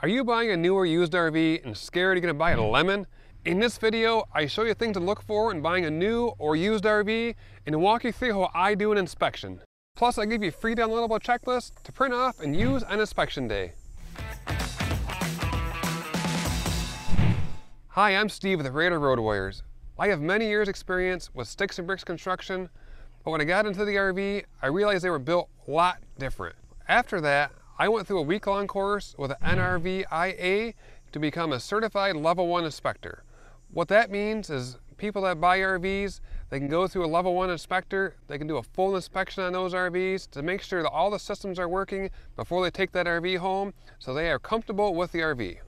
Are you buying a new or used RV and scared you're gonna buy a lemon? In this video, I show you things to look for in buying a new or used RV and walk you through how I do an inspection. Plus, I give you a free downloadable checklists to print off and use on inspection day. Hi, I'm Steve with Radar Road Warriors. I have many years experience with sticks and bricks construction, but when I got into the RV, I realized they were built a lot different. After that, I went through a week-long course with an NRVIA to become a certified level one inspector. What that means is people that buy RVs, they can go through a level one inspector, they can do a full inspection on those RVs to make sure that all the systems are working before they take that RV home so they are comfortable with the RV.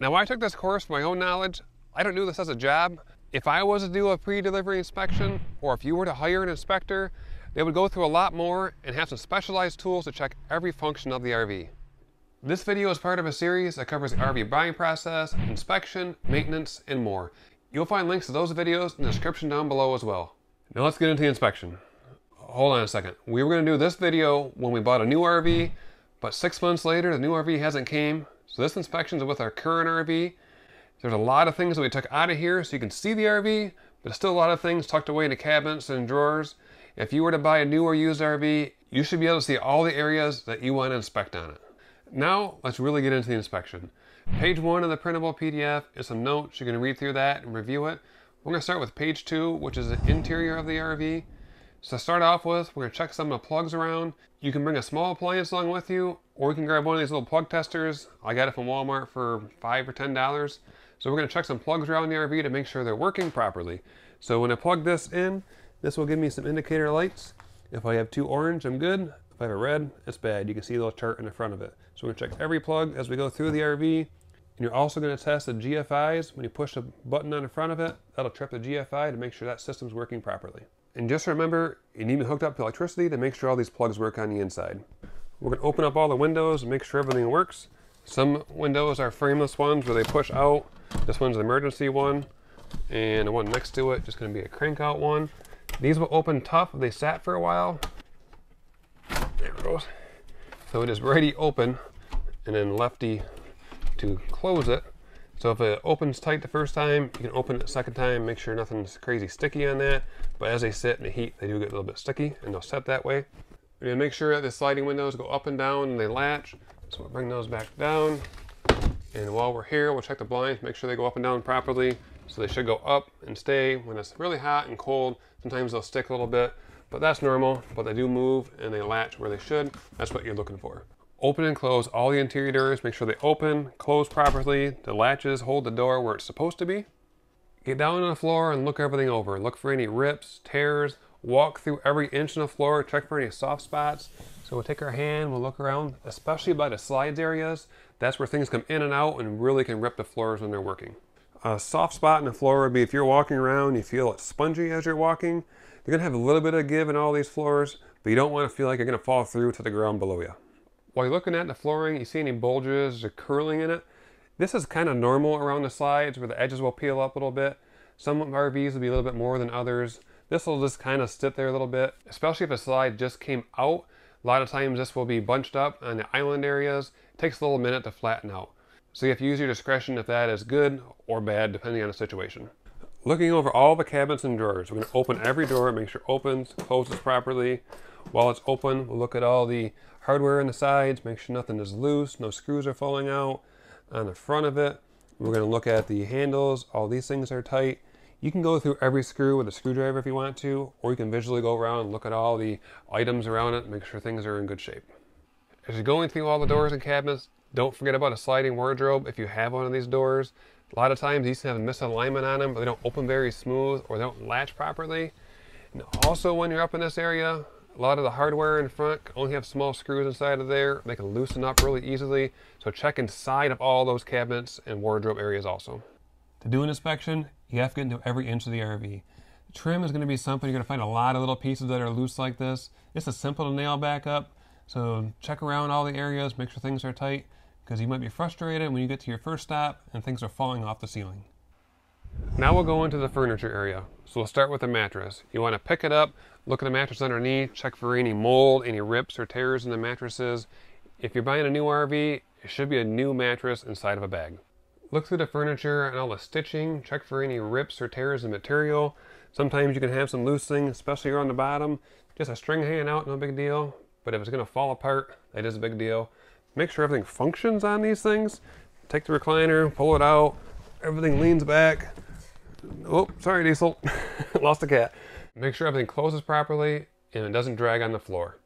Now I took this course for my own knowledge. I don't do this as a job. If I was to do a pre-delivery inspection, or if you were to hire an inspector, they would go through a lot more and have some specialized tools to check every function of the RV. This video is part of a series that covers the RV buying process, inspection, maintenance, and more. You'll find links to those videos in the description down below as well. Now let's get into the inspection. Hold on a second. We were gonna do this video when we bought a new RV, but six months later, the new RV hasn't came. So this inspection is with our current RV, there's a lot of things that we took out of here so you can see the RV, but still a lot of things tucked away in the cabinets and drawers. If you were to buy a new or used RV, you should be able to see all the areas that you want to inspect on it. Now, let's really get into the inspection. Page one of the printable PDF is some notes. You can read through that and review it. We're going to start with page two, which is the interior of the RV. So to start off with, we're going to check some of the plugs around. You can bring a small appliance along with you, or you can grab one of these little plug testers. I got it from Walmart for 5 or $10. So we're going to check some plugs around the RV to make sure they're working properly. So when I plug this in, this will give me some indicator lights. If I have two orange, I'm good. If I have a red, it's bad. You can see the little chart in the front of it. So we're to check every plug as we go through the RV. And you're also to test the GFIs. When you push a button on the front of it, that'll trip the GFI to make sure that system's working properly. And just remember, you need to be hooked up to electricity to make sure all these plugs work on the inside. We're to open up all the windows and make sure everything works. Some windows are frameless ones where they push out this one's an emergency one, and the one next to it just to be a crank out one. These will open tough if they sat for a while. There it goes. So it is ready open, and then lefty to close it. So if it opens tight the first time, you can open it second time, make sure nothing's crazy sticky on that. But as they sit in the heat, they do get a little bit sticky, and they'll set that way. We're gonna make sure that the sliding windows go up and down and they latch. So we'll bring those back down. And while we're here, we'll check the blinds, make sure they go up and down properly. So they should go up and stay. When it's really hot and cold, sometimes they'll stick a little bit, but that's normal. But they do move and they latch where they should. That's what you're looking for. Open and close all the interior doors. Make sure they open, close properly. The latches hold the door where it's supposed to be. Get down on the floor and look everything over. Look for any rips, tears, walk through every inch of the floor, check for any soft spots. So we'll take our hand, we'll look around, especially by the slides areas. That's where things come in and out and really can rip the floors when they're working. A soft spot in the floor would be if you're walking around, you feel it's spongy as you're walking. You're gonna have a little bit of give in all these floors, but you don't wanna feel like you're gonna fall through to the ground below you. While you're looking at the flooring, you see any bulges or curling in it. This is kind of normal around the slides where the edges will peel up a little bit. Some RVs will be a little bit more than others. This will just kind of sit there a little bit, especially if a slide just came out. A lot of times this will be bunched up on the island areas. It takes a little minute to flatten out. So you have to use your discretion if that is good or bad, depending on the situation. Looking over all the cabinets and drawers, we're to open every door, make sure it opens, closes properly. While it's open, we'll look at all the hardware in the sides, make sure nothing is loose, no screws are falling out. On the front of it, we're going to look at the handles, all these things are tight. You can go through every screw with a screwdriver if you want to, or you can visually go around and look at all the items around it, make sure things are in good shape. As you're going through all the doors and cabinets, don't forget about a sliding wardrobe if you have one of these doors. A lot of times these have misalignment on them, but they don't open very smooth or they don't latch properly. And also when you're up in this area, a lot of the hardware in front only have small screws inside of there. They can loosen up really easily. So check inside of all those cabinets and wardrobe areas also. To do an inspection, you have to get into every inch of the RV. The trim is going to be something you're going to find a lot of little pieces that are loose like this. It's a simple to nail back up. So check around all the areas, make sure things are tight, because you might be frustrated when you get to your first stop and things are falling off the ceiling. Now we'll go into the furniture area. So we'll start with the mattress. You want to pick it up, look at the mattress underneath, check for any mold, any rips or tears in the mattresses. If you're buying a new RV, it should be a new mattress inside of a bag. Look through the furniture and all the stitching, check for any rips or tears in material. Sometimes you can have some loose things, especially around the bottom. Just a string hanging out, no big deal. But if it's gonna fall apart, that is a big deal. Make sure everything functions on these things. Take the recliner, pull it out, everything leans back. Oh, sorry, Diesel. Lost the cat. Make sure everything closes properly and it doesn't drag on the floor.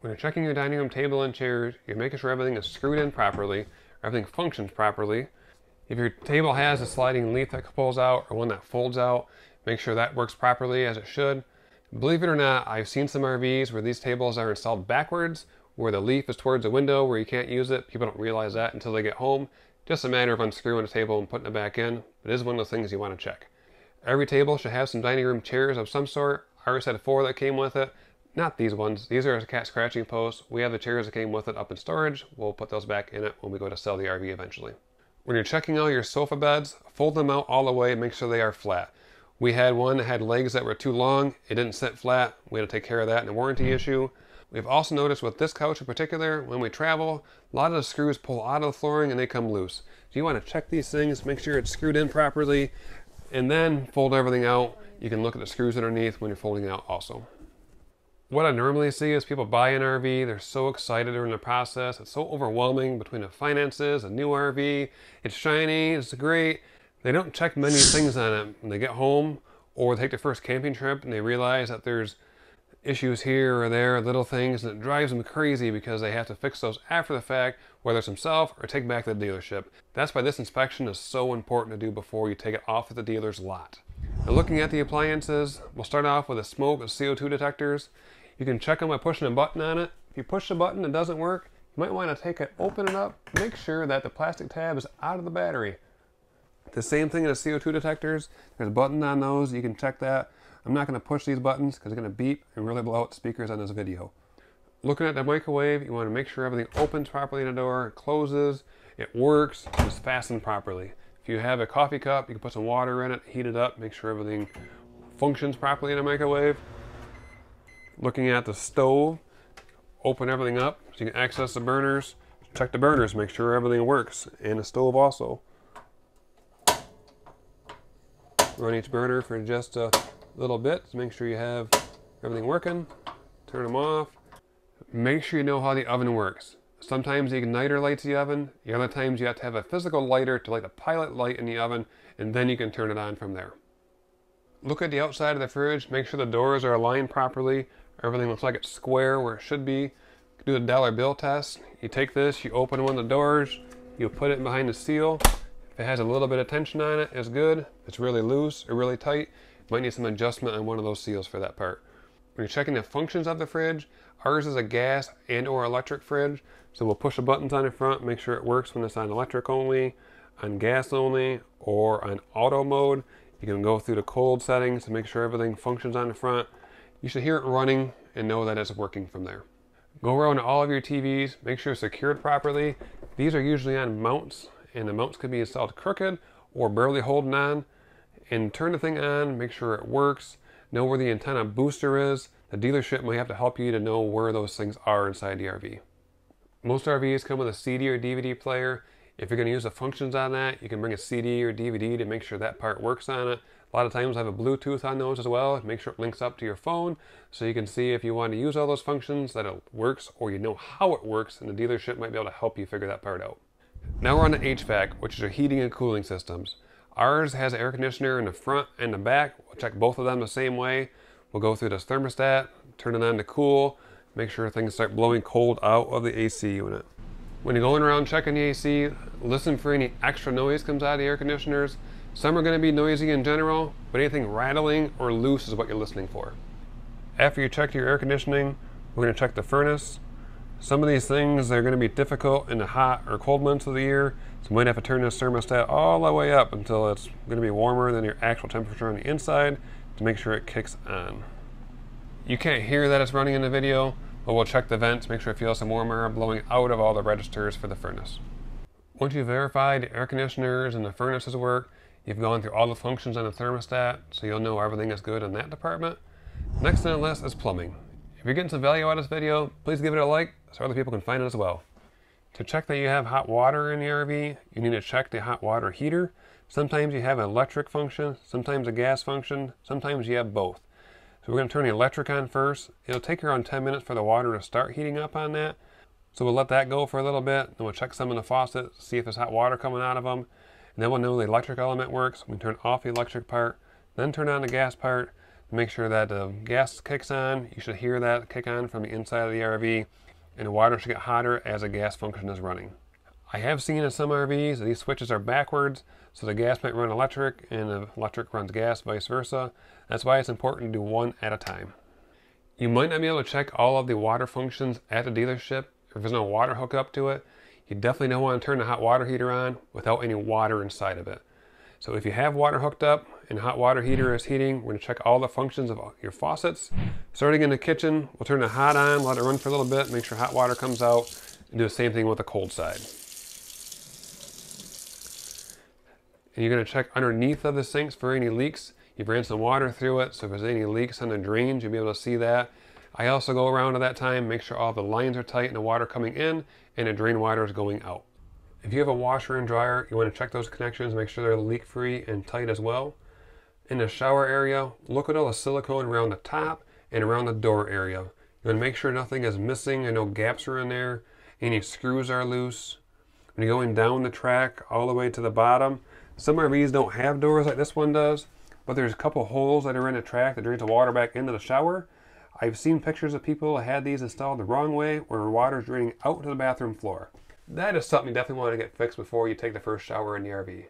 When you're checking your dining room table and chairs, you're making sure everything is screwed in properly, everything functions properly. If your table has a sliding leaf that pulls out or one that folds out, make sure that works properly as it should. Believe it or not, I've seen some RVs where these tables are installed backwards, where the leaf is towards the window where you can't use it. People don't realize that until they get home. Just a matter of unscrewing the table and putting it back in. It is one of those things you want to check. Every table should have some dining room chairs of some sort. Ours had four that came with it. Not these ones. These are a cat scratching posts. We have the chairs that came with it up in storage. We'll put those back in it when we go to sell the RV eventually. When you're checking out your sofa beds, fold them out all the way and make sure they are flat. We had one that had legs that were too long. It didn't sit flat. We had to take care of that in a warranty hmm. issue. We've also noticed with this couch in particular, when we travel, a lot of the screws pull out of the flooring and they come loose. So you want to check these things, make sure it's screwed in properly, and then fold everything out. You can look at the screws underneath when you're folding out also. What I normally see is people buy an RV, they're so excited during the process, it's so overwhelming between the finances, a new RV, it's shiny, it's great. They don't check many things on it when they get home or take their first camping trip and they realize that there's issues here or there, little things, and it drives them crazy because they have to fix those after the fact, whether it's themselves or take back the dealership. That's why this inspection is so important to do before you take it off at the dealer's lot. Now looking at the appliances, we'll start off with the smoke and CO2 detectors. You can check them by pushing a button on it. If you push the button and it doesn't work, you might want to take it, open it up, make sure that the plastic tab is out of the battery. The same thing as CO2 detectors. There's a button on those. You can check that. I'm not going to push these buttons because they're going to beep and really blow out the speakers on this video. Looking at the microwave, you want to make sure everything opens properly in the door, closes, it works, it's fastened properly. If you have a coffee cup, you can put some water in it, heat it up, make sure everything functions properly in a microwave. Looking at the stove, open everything up so you can access the burners. Check the burners, make sure everything works, and the stove also. Run each burner for just a little bit to make sure you have everything working. Turn them off. Make sure you know how the oven works. Sometimes the igniter lights the oven. The other times you have to have a physical lighter to light the pilot light in the oven and then you can turn it on from there. Look at the outside of the fridge. Make sure the doors are aligned properly. Everything looks like it's square where it should be. Do the dollar bill test. You take this, you open one of the doors, you put it behind the seal. If it has a little bit of tension on it, it's good. If it's really loose or really tight, might need some adjustment on one of those seals for that part. When you're checking the functions of the fridge, ours is a gas and or electric fridge. So we'll push the buttons on the front, make sure it works when it's on electric only, on gas only, or on auto mode. You can go through the cold settings to make sure everything functions on the front. You should hear it running and know that it's working from there. Go around all of your TVs, make sure it's secured properly. These are usually on mounts, and the mounts could be installed crooked or barely holding on and turn the thing on, make sure it works, know where the antenna booster is. The dealership might have to help you to know where those things are inside the RV. Most RVs come with a CD or DVD player. If you're going to use the functions on that, you can bring a CD or DVD to make sure that part works on it. A lot of times I have a Bluetooth on those as well. Make sure it links up to your phone so you can see if you want to use all those functions that it works or you know how it works and the dealership might be able to help you figure that part out. Now we're on the HVAC, which is your heating and cooling systems. Ours has an air conditioner in the front and the back. We'll check both of them the same way. We'll go through this thermostat, turn it on to cool, make sure things start blowing cold out of the AC unit. When you're going around checking the AC, listen for any extra noise comes out of the air conditioners. Some are going to be noisy in general, but anything rattling or loose is what you're listening for. After you check your air conditioning, we're going to check the furnace. Some of these things are going to be difficult in the hot or cold months of the year, so you might have to turn this thermostat all the way up until it's going to be warmer than your actual temperature on the inside to make sure it kicks on. You can't hear that it's running in the video, but we'll check the vents, to make sure it feels some warm air blowing out of all the registers for the furnace. Once you've verified the air conditioners and the furnaces work, you've gone through all the functions on the thermostat, so you'll know everything is good in that department. Next on the list is plumbing. If you're getting some value out of this video, please give it a like so other people can find it as well. To check that you have hot water in the RV, you need to check the hot water heater. Sometimes you have an electric function, sometimes a gas function, sometimes you have both. So we're going to turn the electric on first. It'll take around 10 minutes for the water to start heating up on that. So we'll let that go for a little bit, then we'll check some of the faucets, see if there's hot water coming out of them. And then we'll know the electric element works. We turn off the electric part, then turn on the gas part, make sure that the gas kicks on. You should hear that kick on from the inside of the RV, and the water should get hotter as the gas function is running. I have seen in some RVs these switches are backwards, so the gas might run electric and the electric runs gas, vice versa. That's why it's important to do one at a time. You might not be able to check all of the water functions at the dealership if there's no water hook up to it. You definitely don't want to turn the hot water heater on without any water inside of it. So if you have water hooked up and hot water heater is heating, we're to check all the functions of your faucets. Starting in the kitchen, we'll turn the hot on, let it run for a little bit, make sure hot water comes out, and do the same thing with the cold side. And you're to check underneath of the sinks for any leaks. You've ran some water through it, so if there's any leaks on the drains, you'll be able to see that. I also go around at that time, make sure all the lines are tight and the water coming in and the drain water is going out. If you have a washer and dryer, you want to check those connections, make sure they're leak free and tight as well. In the shower area, look at all the silicone around the top and around the door area. You want to make sure nothing is missing and no gaps are in there. Any screws are loose. When you're going down the track all the way to the bottom, some RVs don't have doors like this one does, but there's a couple holes that are in the track that drains the water back into the shower. I've seen pictures of people that had these installed the wrong way where water is draining out to the bathroom floor. That is something you definitely want to get fixed before you take the first shower in the RV.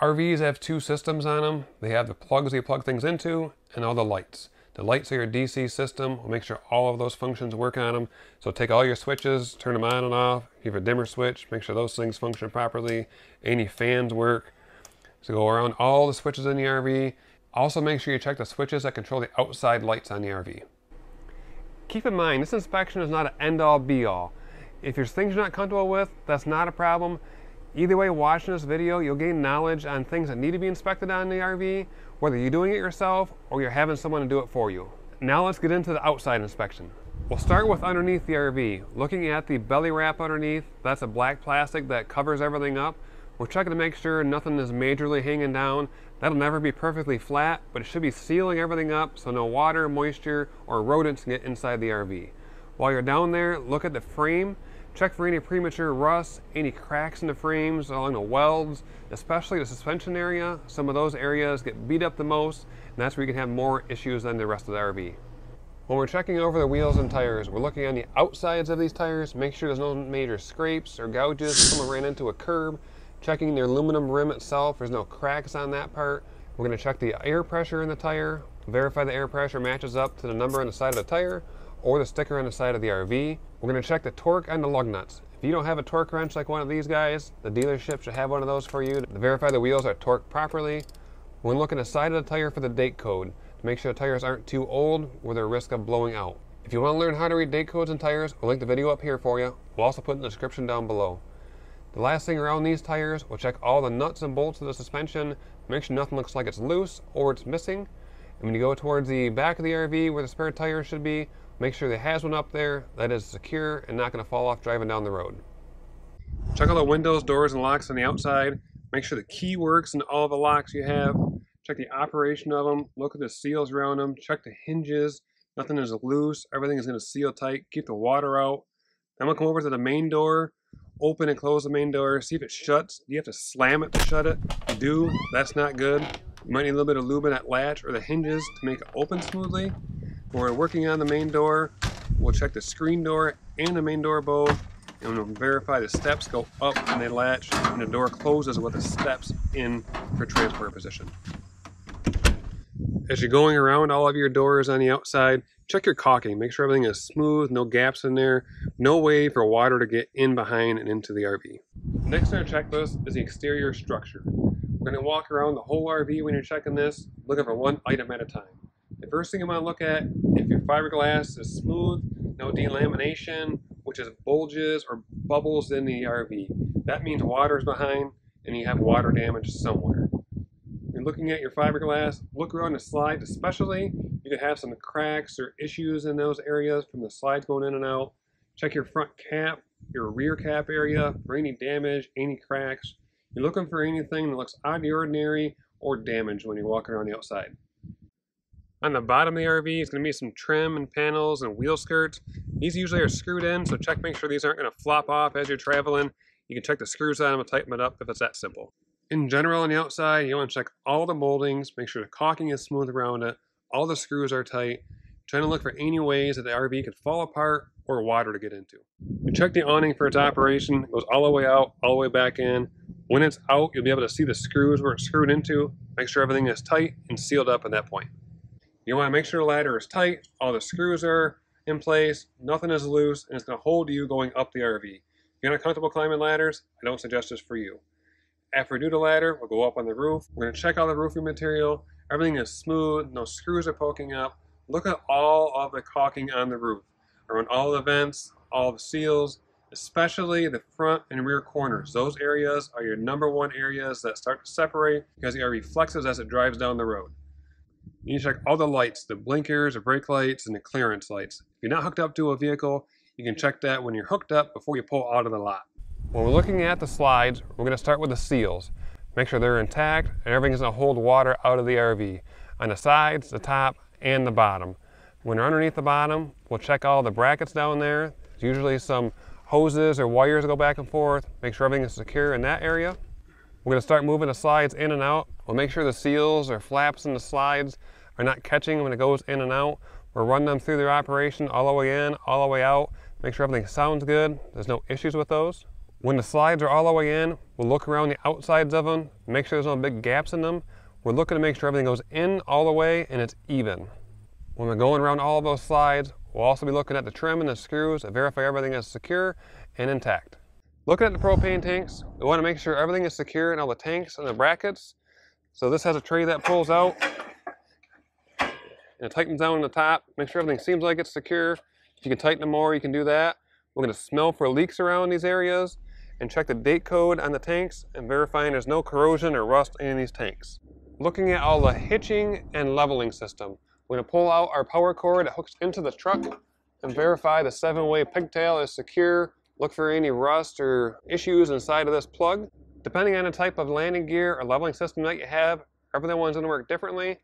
RVs have two systems on them. They have the plugs you plug things into and all the lights. The lights are your DC system. We'll make sure all of those functions work on them. So take all your switches, turn them on and off. If you have a dimmer switch, make sure those things function properly. Any fans work. So go around all the switches in the RV. Also make sure you check the switches that control the outside lights on the RV. Keep in mind, this inspection is not an end-all be-all. If there's things you're not comfortable with, that's not a problem. Either way, watching this video, you'll gain knowledge on things that need to be inspected on the RV, whether you're doing it yourself or you're having someone to do it for you. Now let's get into the outside inspection. We'll start with underneath the RV. Looking at the belly wrap underneath, that's a black plastic that covers everything up. We're checking to make sure nothing is majorly hanging down. That'll never be perfectly flat, but it should be sealing everything up so no water, moisture, or rodents can get inside the RV. While you're down there, look at the frame. Check for any premature rust, any cracks in the frames along the welds, especially the suspension area. Some of those areas get beat up the most, and that's where you can have more issues than the rest of the RV. When we're checking over the wheels and tires, we're looking on the outsides of these tires, make sure there's no major scrapes or gouges, someone ran into a curb, Checking the aluminum rim itself, there's no cracks on that part. We're going to check the air pressure in the tire, verify the air pressure matches up to the number on the side of the tire or the sticker on the side of the RV. We're going to check the torque and the lug nuts. If you don't have a torque wrench like one of these guys, the dealership should have one of those for you to verify the wheels are torqued properly. We're to look the side of the tire for the date code to make sure the tires aren't too old or they're risk of blowing out. If you want to learn how to read date codes and tires, we'll link the video up here for you. We'll also put in the description down below. The last thing around these tires, we'll check all the nuts and bolts of the suspension, make sure nothing looks like it's loose or it's missing. And when you go towards the back of the RV where the spare tire should be, make sure there has one up there that is secure and not going to fall off driving down the road. Check all the windows, doors, and locks on the outside. Make sure the key works in all the locks you have. Check the operation of them. Look at the seals around them. Check the hinges. Nothing is loose. Everything is going to seal tight. Keep the water out. Then we'll come over to the main door open and close the main door, see if it shuts. You have to slam it to shut it. You do, that's not good. You might need a little bit of lube in that latch or the hinges to make it open smoothly. We're working on the main door, we'll check the screen door and the main door both and we'll verify the steps go up and they latch and the door closes with the steps in for transport position. As you're going around all of your doors on the outside, check your caulking. Make sure everything is smooth, no gaps in there, no way for water to get in behind and into the RV. Next on our checklist is the exterior structure. We're going to walk around the whole RV when you're checking this, looking for one item at a time. The first thing you want to look at, if your fiberglass is smooth, no delamination, which is bulges or bubbles in the RV. That means water is behind and you have water damage somewhere You're looking at your fiberglass, look around the slides especially. You could have some cracks or issues in those areas from the slides going in and out. Check your front cap. your rear cap area for any damage, any cracks. You're looking for anything that looks out of the ordinary or damaged when you're walking around the outside. On the bottom of the RV is going to be some trim and panels and wheel skirts. These usually are screwed in, so check make sure these aren't going to flop off as you're traveling. You can check the screws on them and tighten it up if it's that simple. In general on the outside, you want to check all the moldings, make sure the caulking is smooth around it, all the screws are tight, trying to look for any ways that the RV could fall apart or water to get into. You check the awning for its operation, it goes all the way out, all the way back in. When it's out, you'll be able to see the screws where it's screwed into, make sure everything is tight and sealed up at that point. You want to make sure the ladder is tight, all the screws are in place, nothing is loose, and it's going to hold you going up the RV. If you're not comfortable climbing ladders, I don't suggest this for you. After we do the ladder, we'll go up on the roof. We're going to check all the roofing material. Everything is smooth, no screws are poking up. Look at all of the caulking on the roof, around all the vents, all the seals, especially the front and rear corners. Those areas are your number one areas that start to separate because the RV flexes as it drives down the road. You check all the lights, the blinkers, the brake lights, and the clearance lights. If you're not hooked up to a vehicle, you can check that when you're hooked up before you pull out of the lot. When we're looking at the slides, we're going to start with the seals. Make sure they're intact and everything's going to hold water out of the RV. On the sides, the top, and the bottom. When you're underneath the bottom, we'll check all the brackets down there. There's usually some hoses or wires that go back and forth. Make sure everything is secure in that area. We're going to start moving the slides in and out. We'll make sure the seals or flaps in the slides are not catching when it goes in and out. We're running them through their operation all the way in, all the way out. Make sure everything sounds good. There's no issues with those. When the slides are all the way in, we'll look around the outsides of them, make sure there's no big gaps in them. We're looking to make sure everything goes in all the way and it's even. When we're going around all of those slides, we'll also be looking at the trim and the screws to verify everything is secure and intact. Looking at the propane tanks, we want to make sure everything is secure in all the tanks and the brackets. So this has a tray that pulls out and it tightens down on the top. Make sure everything seems like it's secure. If you can tighten it more, you can do that. We're going to smell for leaks around these areas and check the date code on the tanks and verifying there's no corrosion or rust in these tanks. Looking at all the hitching and leveling system, we're going to pull out our power cord that hooks into the truck and verify the seven-way pigtail is secure Look for any rust or issues inside of this plug. Depending on the type of landing gear or leveling system that you have, every one's gonna work differently.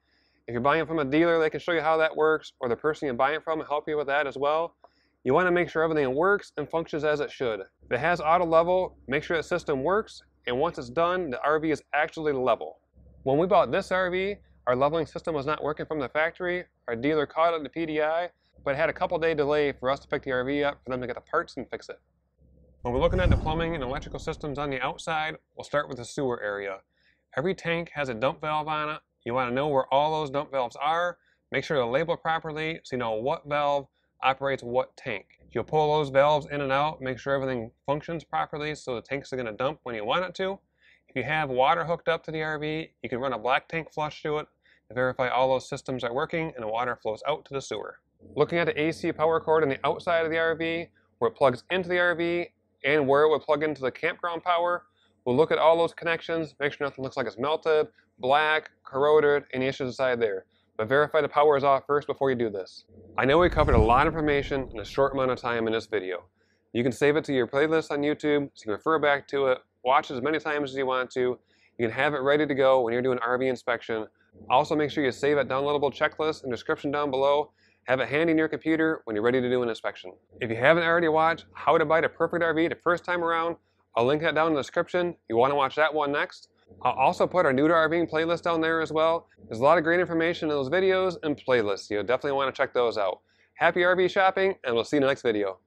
If you're buying from a dealer, they can show you how that works, or the person you're buying from will help you with that as well. You wanna make sure everything works and functions as it should. If it has auto level, make sure the system works, and once it's done, the RV is actually level. When we bought this RV, our leveling system was not working from the factory. Our dealer caught it in the PDI, but it had a couple day delay for us to pick the RV up for them to get the parts and fix it. When we're looking at the plumbing and electrical systems on the outside, we'll start with the sewer area. Every tank has a dump valve on it. You want to know where all those dump valves are. Make sure they're labeled properly so you know what valve operates what tank. You'll pull those valves in and out, make sure everything functions properly so the tanks are going to dump when you want it to. If you have water hooked up to the RV, you can run a black tank flush to it to verify all those systems are working and the water flows out to the sewer. Looking at the AC power cord on the outside of the RV, where it plugs into the RV and where it would plug into the campground power. We'll look at all those connections, make sure nothing looks like it's melted, black, corroded, any issues inside there. But verify the power is off first before you do this. I know we covered a lot of information in a short amount of time in this video. You can save it to your playlist on YouTube so you can refer back to it, watch it as many times as you want to. You can have it ready to go when you're doing RV inspection. Also make sure you save that downloadable checklist in the description down below have it handy in your computer when you're ready to do an inspection. If you haven't already watched How to Buy the Perfect RV the first time around, I'll link that down in the description. You want to watch that one next. I'll also put our new to RVing playlist down there as well. There's a lot of great information in those videos and playlists. You'll definitely want to check those out. Happy RV shopping, and we'll see you in the next video.